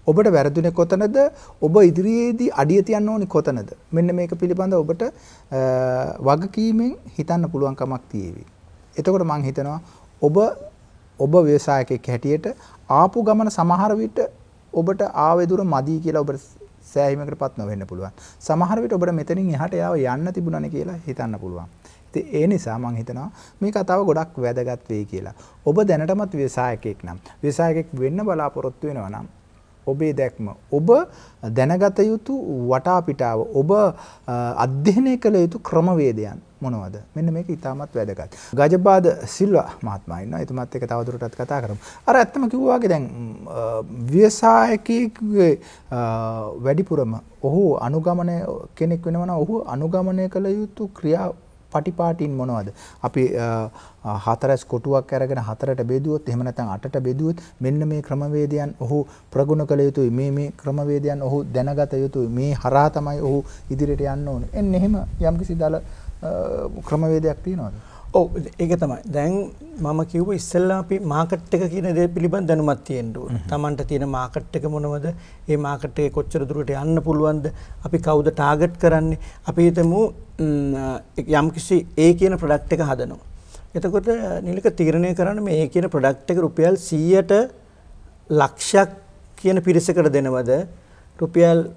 ඔබට වැරදුනේ කොතනද? ඔබ ඉදිරියේදී අඩිය තියන්න ඕනි කොතනද? මෙන්න මේක පිළිබඳව ඔබට වගකීමෙන් හිතන්න පුළුවන් කමක් තියෙවි. එතකොට මම හිතනවා ඔබ ඔබ ව්‍යවසායකයෙක් හැටියට ආපු ගමන සමහර විට ඔබට ආවෙදුර මදි කියලා ඔබට සෑහීමකටපත් නොවෙන්න පුළුවන්. සමහර විට ඔබට මෙතනින් එහාට යාව යන්න තිබුණනේ කියලා හිතන්න පුළුවන්. ඉතින් ඒ නිසා මම හිතනවා මේ කතාව ගොඩක් වැදගත් වෙයි කියලා. ඔබ දැනටමත් ව්‍යවසායකයෙක් නම් ව්‍යවසායකයෙක් වෙන්න බලාපොරොත්තු වෙනවා නම් ඔබේ දැක්ම. ඔබ දැනගත යුතු වටාපිටාව ඔබ අධ්‍යයනය කළ යුතු ක්‍රමවේදයන් මොනවද? මෙන්න මේක ඉතාමත් වැදගත්. ගජබාද සිල්වා මහත්මයා ඉන්නවා. එතුමත් එක්ක තවදුරටත් කතා කරමු. අර ඇත්තම කිව්වා වගේ දැන් ව්‍යවසායකයෙකුගේ වැඩිපුරම ඔහු අනුගමනය කෙනෙක් වෙනවා නම් ඔහු අනුගමනය කළ යුතු ක්‍රියා පටිපාටින් මොනවද? අපි හතරස් කොටුවක් අරගෙන හතරට බෙදුවොත් එහෙම නැත්නම් අටට බෙදුවොත් මෙන්න මේ ක්‍රමවේදයන් ඔහු ප්‍රගුණ කළ යුතුයි. මේ මේ ක්‍රමවේදයන් ඔහු දැනගත යුතුයි. මේ හරහා තමයි ඔහු ඉදිරියට යන්න ඕනේ. එන්න එහෙම යම්කිසි දල ක්‍රමවේදයක් තියෙනවද? ඔව් ඒක තමයි. දැන් මම කිව්ව ඉස්සෙල්ලා අපි මාකට් එක කියන දේ පිළිබඳ දැනුමක් තියෙන්න ඕන. Tamanට තියෙන මාකට් එක මොනවද? ඒ මාකට් එකේ කොච්චර දුරට යන්න පුළුවන්ද? අපි කවුද ටාගට් කරන්නේ? අපි හිතමු යම්කිසි ඒ කියන ප්‍රොඩක්ට් එක හදනවා. එතකොට නිලක තීරණය කරන්න මේ ඒ කියන ප්‍රොඩක්ට් එක රුපියල් 100ට ලක්ෂයක් කියන පිරිසකට දෙනවද? රුපියල්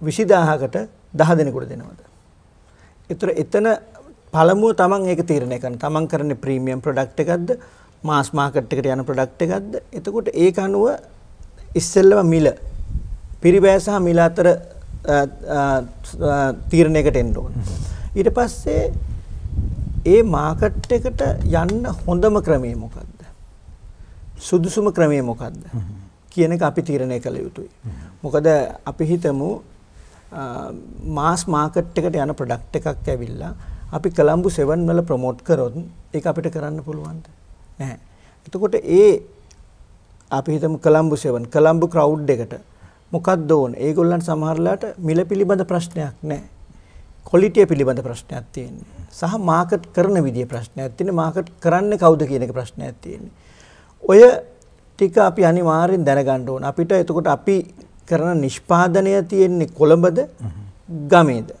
20000කට 10 දෙනෙකුට දෙනවද? ඒතර එතන පළමුව තමන් ඒක තීරණය කරන. තමන් කරන්නේ ප්‍රීමියම් ප්‍රොඩක්ට් එකක්ද මාස් මාකට් එකට යන ප්‍රොඩක්ට් එකක්ද? එතකොට ඒක අනුව ඉස්සෙල්ලම මිල පිරිවැය සහ මිල අතර තීරණයකට එන්න ඕන. ඊට පස්සේ ඒ මාකට් එකට යන්න හොඳම ක්‍රමය මොකක්ද? සුදුසුම ක්‍රමය මොකක්ද? කියන එක අපි තීරණය කළ යුතුයි. මොකද අපි හිතමු මාස් මාකට් එකට යන ප්‍රොඩක්ට් එකක් ඇවිල්ලා අපි කලම්බු 7 වල ප්‍රොමෝට් කරොත් ඒක අපිට කරන්න පුළුවන්ද? නැහැ. එතකොට ඒ අපි හිතමු කලම්බු 7 කලම්බු ක්‍රවුඩ් එකට මොකක්ද ඕනේ? ඒගොල්ලන් සමහරලාට මිල පිළිබඳ ප්‍රශ්නයක් නැහැ. ක්වොලිටිය පිළිබඳ ප්‍රශ්නයක් තියෙන්නේ. සහ මාකට් කරන විදිය ප්‍රශ්නයක් තියෙන්නේ. මාකට් කරන්නේ කවුද කියන එක ප්‍රශ්නයක් තියෙන්නේ. ඔය ටික අපි අනිවාර්යෙන් දැනගන්න ඕන. අපිට එතකොට අපි කරන නිෂ්පාදනය තියෙන්නේ කොළඹද ගමේද?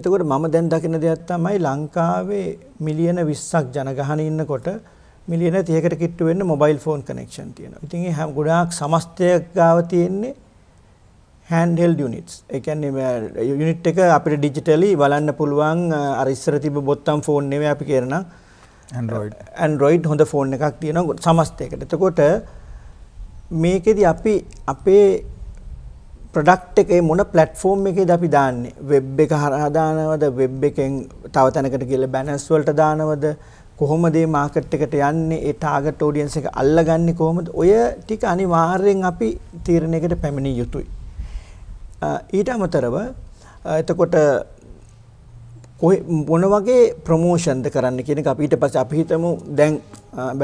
එතකොට මම දැන් දකින දෙයක් තමයි ලංකාවේ මිලියන 20ක් ජනගහන ඉන්නකොට මිලියන 30කට කිට්ටු වෙන්න මොබයිල් ෆෝන් කනෙක්ෂන් තියෙනවා. ඉතින් ඒ හැම ගොඩාක් සමස්තයක් ගාව තියෙන්නේ handheld units. ඒ කියන්නේ යුනිට් එක අපිට ඩිජිටලි බලන්න පුළුවන් අර ඉස්සර තිබ්බ බොත්තම් ෆෝන් නෙවෙයි අපි කරන Android Android හොඳ ෆෝන් එකක් තියෙනවා සමස්තයකට. එතකොට මේකෙදි අපි අපේ ප්‍රොඩක්ට් එකේ මොන ප්ලැට්ෆෝම් එකේද අපි දාන්නේ? වෙබ් එක හරහා දානවද? වෙබ් එකෙන් තව තැනකට කියලා බැනර්ස් වලට දානවද? කොහොමද මේ මාකට් එකට යන්නේ? ඒ ටාගට් ඔඩියන්ස් එක අල්ලගන්නේ කොහොමද? ඔය ටික අනිවාර්යෙන් අපි තීරණයකට පැමිණිය යුතුයි. ඊට අමතරව එතකොට මොන වගේ ප්‍රමෝෂන්ද කරන්න කියන එක අපි ඊට පස්සේ අපි හිතමු. දැන්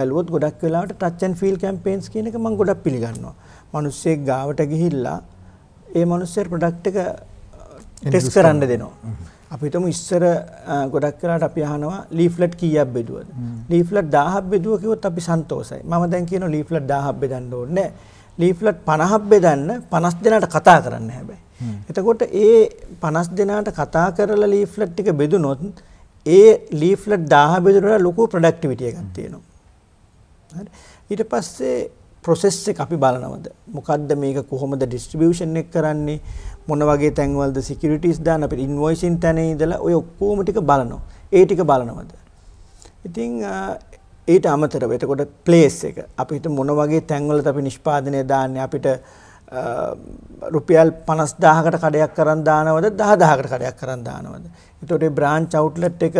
බැලුවොත් ගොඩක් වෙලාවට ටච් ඇන්ඩ් ෆීල් කැම්පේන්ස් කියන එක මම ගොඩක් පිළිගන්නවා. මිනිස්සෙක් ගාවට ගිහිල්ලා ඒ මිනිස්සෙර ප්‍රොඩක්ට් එක ටෙස්ට් කරන්න දෙනවා. අපි හිතමු ඉස්සර ගොඩක් වෙලාවට අපි අහනවා ලීෆ්ලට් කීයක් බෙදුවද? ලීෆ්ලට් 1000ක් බෙදුවා කිව්වොත් අපි සන්තෝෂයි. මම දැන් කියනවා ලීෆ්ලට් 1000ක් බෙදන්න ඕනේ නැහැ. ලීෆ්ලට් 50ක් බෙදන්න 50 දෙනාට කතා කරන්න හැබැයි. එතකොට ඒ 50 දෙනාට කතා කරලා ලීෆ්ලට් ටික බෙදුනොත් ඒ ලීෆ්ලට් 1000 බෙදුනට ලොකු ප්‍රොඩක්ටිවිටි එකක් තියෙනවා. ඊට පස්සේ ප්‍රොසෙස් එක අපි බලනවද? මොකද්ද මේක කොහොමද ඩිස්ට්‍රිබියුෂන් එක කරන්නේ? මොන වගේ තැන්වලද සිකියුරිටිස් දාන්න අපිට ඉන්වොයිසින් තැනේ ඉඳලා ඔය ඔක්කොම ටික බලනවා. ඒ ටික බලනවද? ඉතින් ඊට අමතරව එතකොට ප්ලේස් එක අපි හිත මොන වගේ තැන්වලද අපි නිෂ්පාදනය දාන්නේ අපිට රුපියල් 50000කට කඩයක් කරන් දානවද 10000කට කඩයක් කරන් දානවද එතකොට මේ බ්‍රාන්ච් අවුට්ලට් එක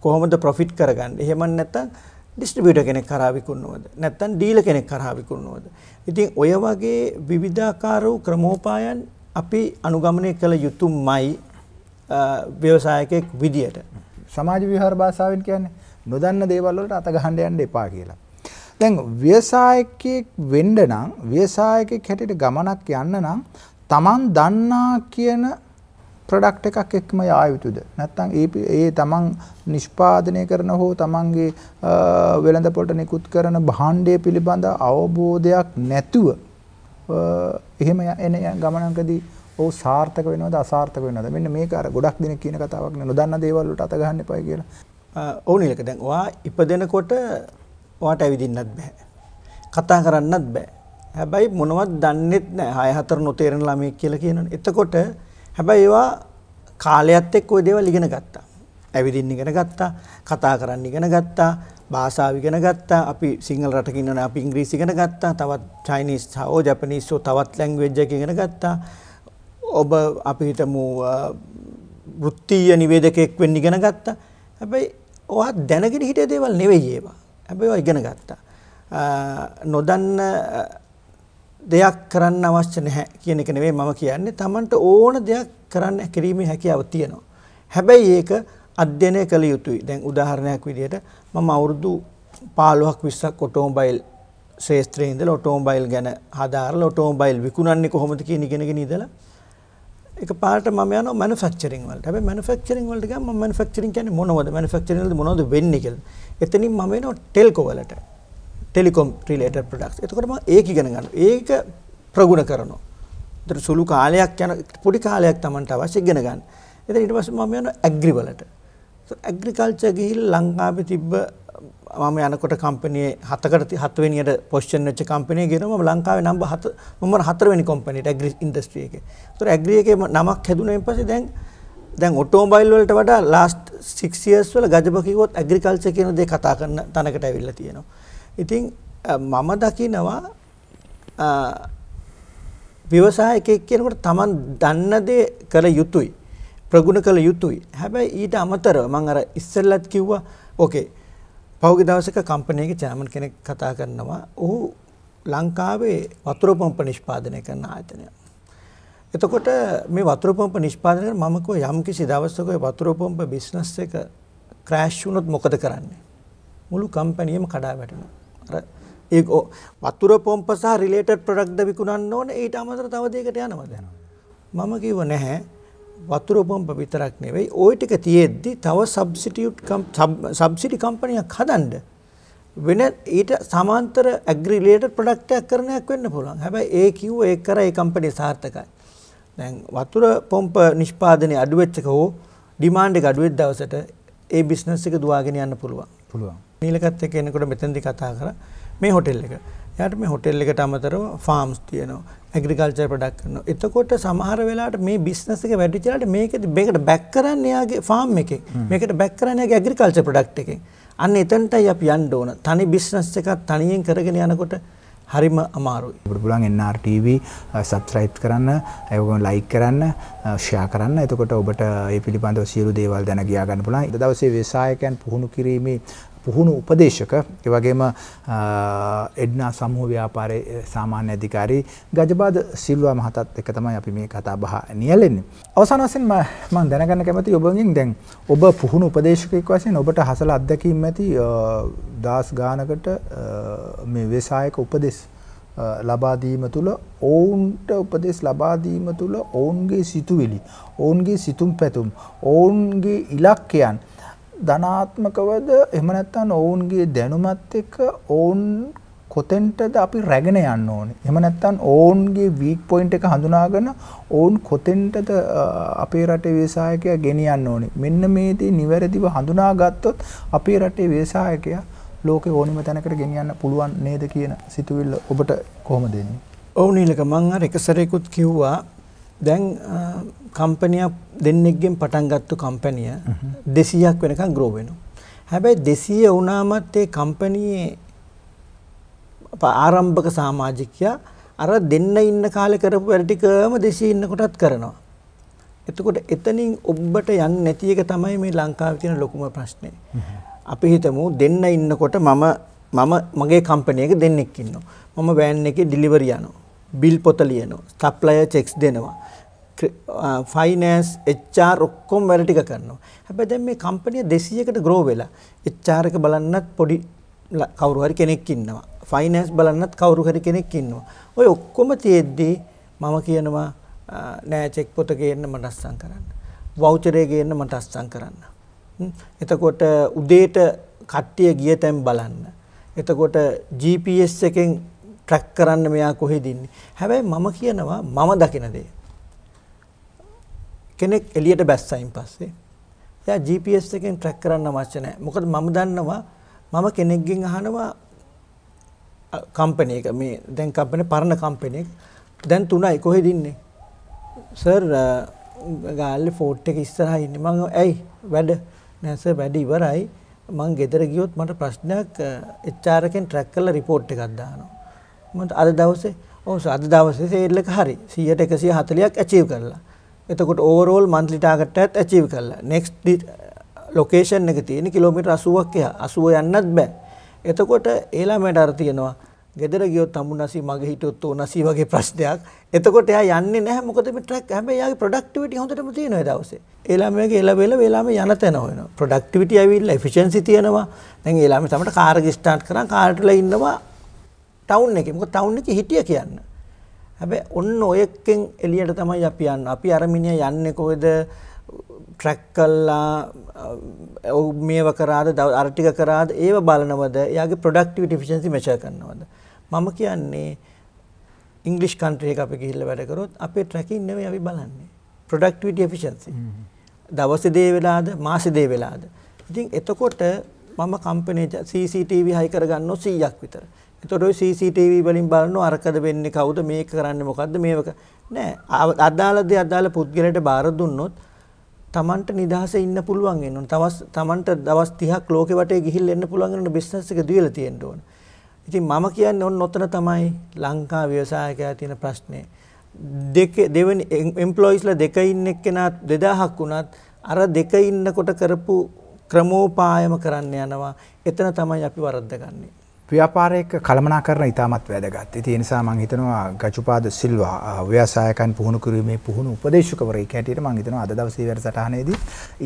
කොහොමද ප්‍රොෆිට් කරගන්නේ එහෙම නැත්නම් ඩිස්ට්‍රිබියුටර් කෙනෙක් කරා විකුණනවද? නැත්නම් ඩීලර් කෙනෙක් කරා විකුණනවද? ඉතින් ඔය වගේ විවිධාකාර වූ ක්‍රමෝපායන් අපි අනුගමනය කළ යුතුමයි ව්‍යවසායකයෙක් විදියට. සමාජ විහාර භාෂාවෙන් කියන්නේ නොදන්න දේවල් වලට අත ගහන්න යන්න එපා කියලා. දැන් ව්‍යවසායකයෙක් වෙන්න නම් ව්‍යවසායකයෙක් හැටියට ගමනක් යන්න නම් Taman දන්නා කියන ප්‍රොඩක්ට් එකක් එක්කම යා යුතුද? නැත්නම් ඒ ඒ තමන් නිෂ්පාදනය කරන හෝ තමන්ගේ වෙළඳපොළට නිකුත් කරන භාණ්ඩය පිළිබඳ අවබෝධයක් නැතුව එහෙම එන ගමනකදී ඔව් සාර්ථක වෙනවද අසාර්ථක වෙනවද? මෙන්න මේක අර ගොඩක් දෙනෙක් කියන කතාවක් නේ. නොදන්න දේවල් වලට අත ගන්න එපා කියලා. ඔව් නේද දැන් ඔයා ඉපදෙනකොට ඔයාට ඇවිදින්නත් බෑ. කතා කරන්නත් බෑ. හැබැයි මොනවත් දන්නෙත් නෑ. 6 4 නොතේරෙන ළමයෙක් කියලා කියනවනේ. එතකොට හැබැයි ඒවා කාලයත් එක්ක ওই දේවල් ඉගෙන ගත්තා. ඇවිදින්න ඉගෙන ගත්තා, කතා කරන්න ඉගෙන ගත්තා, භාෂාව ඉගෙන ගත්තා. අපි සිංහල රටක ඉන්නවනේ අපි ඉංග්‍රීසි ඉගෙන ගත්තා. තවත් චයිනීස් හෝ ජපනීස් හෝ තවත් ලැන්ග්වේජ් එක ඉගෙන ගත්තා. ඔබ අපි හිතමු වෘත්තීය නිවේදකයෙක් වෙන්න ඉගෙන ගත්තා. හැබැයි ඔයා දැනගෙන හිටිය දේවල් නෙවෙයි ඒවා. හැබැයි ඔයා ඉගෙන ගත්තා. නොදන්න දෙයක් කරන්න අවශ්‍ය නැහැ කියන එක නෙවෙයි මම කියන්නේ. Tamanට ඕන දෙයක් කරන්න කිරීමේ හැකියාව තියෙනවා. හැබැයි ඒක අධ්‍යයනය කළ යුතුයි. දැන් උදාහරණයක් විදිහට මම අවුරුදු 15ක් 20ක් ඔටෝමොබයිල් ශේත්‍රයේ ඉඳලා ඔටෝමොබයිල් ගැන හදාarලා ඔටෝමොබයිල් විකුණන්නේ කොහොමද කියන ඉගෙනගෙන ඉඳලා එක පාට මම යනවා මැනුෆැක්චරින් වලට. හැබැයි මැනුෆැක්චරින් වලට ගියාම මම මැනුෆැක්චරින් කියන්නේ මොනවද? මැනුෆැක්චරින් වලද මොනවද වෙන්නේ කියලා. එතනින් මම එනවා ටෙල්කෝ වලට. Telecom related products. එතකොට මම ඒක ඉගෙන ගන්නවා. ඒක ප්‍රගුණ කරනවා. ඒතර සුළු කාලයක් යන පොඩි කාලයක් Tamanට අවශ්‍ය ඉගෙන ගන්න. එතන ඊට පස්සේ මම යනවා ඇග්‍රි වලට. ඇග්‍රිකල්චර් ගිහිල්ලා ලංකාවේ තිබ්බ මම යනකොට කම්පැනි හතකට හතවෙනියට පොසිෂන් වෙච්ච කම්පැනි ගෙනවා මම ලංකාවේ නම්බර් 7 නම්බර් 4 වෙනි කම්පැනිට ඇග්‍රි ඉන්ඩස්ට්‍රි එකේ. ඒතර ඇග්‍රි එකේ නමක් හැදුනායින් පස්සේ දැන් දැන් ඔටෝමොබයිල් වලට වඩා ලාස්ට් 6 years වල ගජබ කිව්වොත් ඇග්‍රිකල්චර් කියන දේ කතා කරන තැනකට ඇවිල්ලා තියෙනවා. ඉතින් මම දකිනවා ව්‍යවසායකයෙක් කියනකොට Taman දන්න දේ කළ යුතුයි. ප්‍රගුණ කළ යුතුයි. හැබැයි ඊට අමතරව මම අර ඉස්සෙල්ලත් කිව්වා ඕකේ. පහුගිය දවසක කම්පැනි එකේ චෑමන් කෙනෙක් කතා කරනවා. ඔහු ලංකාවේ වතුර පම්ප නිෂ්පාදනය කරන ආයතනයක්. එතකොට මේ වතුර පම්ප නිෂ්පාදනය කරන මම කෝ යම් කිසි දවසක වතුර පම්ප බිස්නස් එක ක්‍රෑෂ් වුණොත් මොකද කරන්නේ? මුළු කම්පැනියම කඩා වැටෙනවා. අර ඒ වතුර පොම්ප සහ රිලේටඩ් ප්‍රොඩක්ට්ද විකුණන්න ඕනේ ඊට අමතරව තව දෙයකට යනවද මම කිව්ව නැහැ වතුර පොම්ප විතරක් නෙවෙයි ওই ටික තියෙද්දි තව සබ්ස්ටිටියුට් සබ්සිඩි කම්පනියක් හදන්න වෙන ඊට සමාන්තර ඇග්‍රි රිලේටඩ් ප්‍රොඩක්ට් එකක් කරනයක් වෙන්න පුළුවන්. හැබැයි ඒ කිව්ව ඒක කර ඒ කම්පැනි සාර්ථකයි. දැන් වතුර පොම්ප නිෂ්පාදනය අඩු වෙච්ච එක හෝ ඩිමාන්ඩ් එක අඩු වෙච්ච දවසට ඒ බිස්නස් එක දුවාගෙන යන්න පුළුවන්. පුළුවන්. නීලකත් එක්ක එනකොට මෙතෙන්දි කතා කරා මේ හොටෙල් එක. එයාට මේ හොටෙල් එකට අමතරව ෆාම්ස් තියෙනවා. ඇග්‍රිකල්චර් ප්‍රොඩක්ට් කරනවා. එතකොට සමහර වෙලාවට මේ බිස්නස් එක වැඩිචලාට මේකෙදි මේකට බැක් කරන්න එයාගේ ෆාම් එකෙන්. මේකට බැක් කරන්න එයාගේ ඇග්‍රිකල්චර් ප්‍රොඩක්ට් එකෙන්. අන්න එතනටයි අපි යන්න ඕන. තනි බිස්නස් එකක් තනියෙන් කරගෙන යනකොට හරිම අමාරුයි. ඔබට පුළුවන් NR TV සබස්ක්‍රයිබ් කරන්න, ඒකම ලයික් කරන්න, ෂෙයා කරන්න. එතකොට ඔබට මේ පිළිබඳව සියලු දේවල් දැන ගියා ගන්න පුළුවන්. ඊට දවසේ ව්‍යවසායකයන් පුහුණු කිරීමේ පුහුණු උපදේශක ඒ වගේම එඩ්නා සමූහ ව්‍යාපාරයේ සාමාන්‍ය අධිකාරී ගජබාද සිල්වා මහතාත් එක්ක තමයි අපි මේ කතා බහ නියැලෙන්නේ. අවසාන වශයෙන් මම දැනගන්න කැමතියි ඔබගෙන් දැන් ඔබ පුහුණු උපදේශකයෙක් වශයෙන් ඔබට හසල අත්දැකීම් ඇති දාස් ගානකට මේ ව්‍යවසායක උපදෙස් ලබා දීම තුළ ඔවුන්ට උපදෙස් ලබා දීම තුළ ඔවුන්ගේ සිතුවිලි ඔවුන්ගේ සිතුම් පැතුම් ඔවුන්ගේ ඉලක්කයන් ධනාත්මකවද එහෙම නැත්නම් ඔවුන්ගේ දැනුමත් එක්ක ඔවුන් කොතෙන්ටද අපි රැගෙන යන්න ඕනේ. එහෙම නැත්නම් ඔවුන්ගේ වීක් පොයින්ට් එක හඳුනාගෙන ඔවුන් කොතෙන්ටද අපේ රටේ ව්‍යවසායකයා ගෙනියන්න ඕනේ. මෙන්න මේ දේ නිවැරදිව හඳුනාගත්තොත් අපේ රටේ ව්‍යවසායකයා ලෝකේ ඕනිම තැනකට ගෙනියන්න පුළුවන් නේද කියන සිතුවිල්ල ඔබට කොහොමද එන්නේ? ඔව් නීලක මං අර එක සැරේකුත් කිව්වා දැන් කම්පනියක් දෙන්නෙක්ගෙන් පටන් ගත්තු කම්පැනිය 200ක් වෙනකන් ග්‍රෝ වෙනවා. හැබැයි 200 වුණාමත් ඒ කම්පැනියේ ආරම්භක සමාජිකයා අර දෙන්න ඉන්න කාලේ කරපු වැඩ ටිකම 200 ඉන්න කොටත් කරනවා. එතකොට එතනින් ඔබට යන්නේ නැති එක තමයි මේ ලංකාවේ තියෙන ලොකුම ප්‍රශ්නේ. අපි හිතමු දෙන්න ඉන්නකොට මම මම මගේ කම්පැනි එක දෙන්නෙක් ඉන්නවා. මම වෑන් එකේ ඩිලිවරි යනවා. බිල් පොත ලියනවා. සප්ලයර් චෙක්ස් දෙනවා. ෆයිනෑන්ස් HR ඔක්කොම වැඩ ටික කරනවා. හැබැයි දැන් මේ කම්පැනි 200කට ග්‍රෝ වෙලා HR එක බලන්නත් පොඩි කවුරු හරි කෙනෙක් ඉන්නවා. ෆයිනෑන්ස් බලන්නත් කවුරු හරි කෙනෙක් ඉන්නවා. ඔය ඔක්කොම තියෙද්දි මම කියනවා නෑ චෙක් පොත ගේන්න මට අස්සම් කරන්න. වවුචරේ ගේන්න මට අස්සම් කරන්න. එතකොට උදේට කට්ටිය ගිය තැන් බලන්න. එතකොට GPS එකෙන් ට්‍රැක් කරන්න මෙයා කොහෙද ඉන්නේ. හැබැයි මම කියනවා මම දකින දේ. කෙනෙක් එළියට බැස්සයින් පස්සේ එයා GPS එකෙන් ට්‍රැක් කරන්න අවශ්‍ය නැහැ. මොකද මම දන්නවා මම කෙනෙක්ගෙන් අහනවා කම්පැනි එක මේ දැන් කම්පැනි පරණ කම්පැනි එක දැන් තුනයි කොහෙද ඉන්නේ? සර් ගාල්ලේ ෆෝට් එක ඉස්සරහා ඉන්නේ. මම ඇයි වැඩ නෑ සර් වැඩ ඉවරයි. මං ගෙදර ගියොත් මට ප්‍රශ්නයක් HR එකෙන් ට්‍රැක් කරලා රිපෝට් එකක් දානවා. මම අද දවසේ ඔව් සර් අද දවසේ සේල් එක හරි 100ට 140ක් ඇචීව් කරලා. එතකොට ඕවරෝල් මන්ත්ලි ටාගට් එකත් ඇචීව් කරලා නෙක්ස්ට් ලොකේෂන් එක තියෙන කිලෝමීටර් 80ක් එහා 80 යන්නත් බෑ. එතකොට ඒ ළමයට අර තියෙනවා ගෙදර ගියොත් හම්බුනසි මගේ හිටියොත් ඕනසි වගේ ප්‍රශ්නයක්. එතකොට එයා යන්නේ නැහැ මොකද මේ ට්‍රැක් හැබැයි එයාගේ ප්‍රොඩක්ටිවිටි හොඳටම තියෙනවා ඒ දවසේ. ඒ ළමයාගේ එළවෙල වේලාම යන තැන හොයනවා. ප්‍රොඩක්ටිවිටි ඇවිල්ලා එෆිෂියන්සි තියෙනවා. දැන් ඒ ළමයා තමයි කාර් එක ස්ටාර්ට් කරන් කාර් වල ඉන්නවා ටවුන් එකේ. මොකද ටවුන් එකේ හිටිය කියන්නේ. හැබැයි ඔන්න ඔයකෙන් එළියට තමයි අපි යන්නේ. අපි අර මිනිහා යන්නේ කොහෙද? ට්‍රැක් කළා මේව කරාද අර ටික කරාද ඒව බලනවද? එයාගේ ප්‍රොඩක්ටිවිටි එෆිෂියන්සි මෙෂර් කරනවද? මම කියන්නේ ඉංග්ලිෂ් කන්ට්‍රි එක අපි ගිහිල්ලා වැඩ කරොත් අපේ ට්‍රැකින් නෙවෙයි අපි බලන්නේ. Productivity efficiency. දවසේ දේ වෙලාද මාසේ දේ වෙලාද. ඉතින් එතකොට මම කම්පැනි CCTV හයි කරගන්නෝ 100ක් විතර. එතකොට ඔය CCTV වලින් බලනවා අරකද වෙන්නේ කවුද මේක කරන්නේ මොකද්ද මේවක නෑ අදාළ දේ අදාළ පුද්ගලයාට බාර දුන්නොත් Tamanට නිදහසේ ඉන්න පුළුවන් වෙනවා. තවස් Tamanට දවස් 30ක් ලෝකෙ වටේ ගිහිල්ලා එන්න පුළුවන් වෙන බිස්නස් එක දියලා තියෙන්න ඕන. ඉතින් මම කියන්නේ ඔන්න ඔතන තමයි ලංකා ව්‍යවසායකයා තියෙන ප්‍රශ්නේ. දෙක දෙවෙනි එම්ප්ලොයිස්ලා දෙක ඉන්න එක්කෙනා 2000ක් වුණත් අර දෙක ඉන්නකොට කරපු ක්‍රමෝපායම කරන්න යනවා. එතන තමයි අපි වරද්දගන්නේ. ව්‍යාපාරයක කළමනාකරන ඉතාමත් වැදගත්. ඉතින් ඒ නිසා මම හිතනවා ගජුපාද සිල්වා ව්‍යවසායකයන් පුහුණු කිරීමේ පුහුණු උපදේශකවරයෙක් හැටියට මම හිතනවා අද දවසේ වැඩසටහනේදී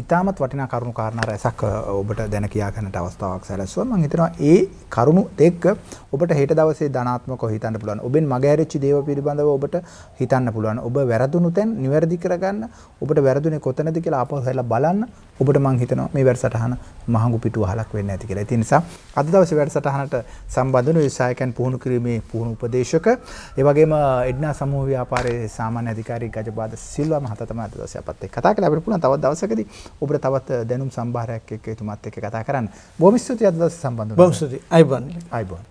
ඉතාමත් වටිනා කරුණු කාරණා රැසක් ඔබට දැන කියා ගන්නට අවස්ථාවක් සැලසුවා. මම හිතනවා ඒ කරුණු එක්ක ඔබට හෙට දවසේ ධනාත්මකව හිතන්න පුළුවන්. ඔබෙන් මගහැරෙච්ච දේව පිළිබඳව ඔබට හිතන්න පුළුවන්. ඔබ වැරදුණු තැන් නිවැරදි කරගන්න, ඔබට වැරදුනේ කොතනද කියලා ආපහු හැලා බලන්න. ඔබට මම හිතනවා මේ වැඩසටහන මහඟු පිටු අහලක් වෙන්න ඇති කියලා. ඒ නිසා අද දවසේ වැඩසටහනට සම්බන්ධ වන විසායකයන් පුහුණු කිරීමේ පුහුණු උපදේශක ඒ වගේම එඩ්නා සමූහ ව්‍යාපාරයේ සාමාන්‍ය අධිකාරී ගජබාද සිල්වා මහතා තමයි අද දවසේ අපත් එක්ක කතා කළා. අපිට පුළුවන් තවත් දවසකදී ඔබට තවත් දැනුම් සම්භාරයක් එක්ක එතුමත් එක්ක කතා කරන්න. බොහොම ස්තුතියි අද දවසේ සම්බන්ධ වුණාට. බොහොම ස්තුතියි. අයිබෝන්. අයිබෝන්.